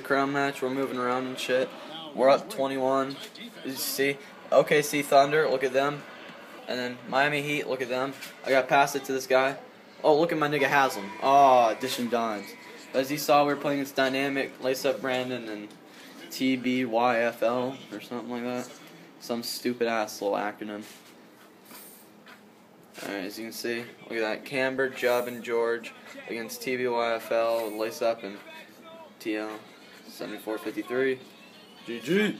crown match. We're moving around and shit. We're up 21. You see? OKC Thunder, look at them. And then Miami Heat, look at them. I got past it to this guy. Oh, look at my nigga Haslem. Oh, addition dimes. As you saw, we were playing against Dynamic, Lace Up Brandon, and TBYFL or something like that. Some stupid ass little acronym. Alright, as you can see, look at that. Camber, Jubb, and George against TBYFL, Lace Up, and TL 7453. GG.